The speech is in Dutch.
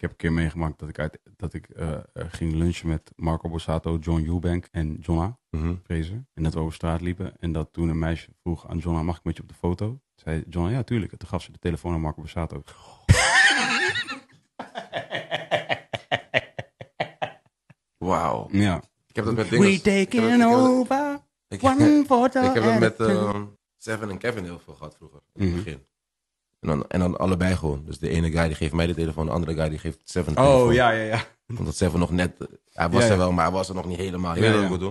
Ik heb een keer meegemaakt dat ik, uit, dat ik eh, eh, ging lunchen met Marco Borsato, John Eubank en Jonna Mhm. Fraser. En dat we over straat liepen. En dat toen een meisje vroeg aan Jonna, mag ik met je op de foto? Zei Jonna, ja tuurlijk. En toen gaf ze de telefoon aan Marco Borsato. Wauw. Ja. Ik heb dat met dingen. We ik heb het- taking ik heb over. Ik, One photo ik heb met ehm, Seven en Kevin heel veel gehad vroeger. In het Mhm. begin. En dan, en dan allebei gewoon. Dus de ene guy die geeft mij de telefoon, de andere guy die geeft Seven de telefoon. Oh, ja, ja, ja. Omdat Seven nog net... eh, Hij was Ja, ja. er wel, maar hij was er nog niet helemaal. Je weet wat ik bedoel?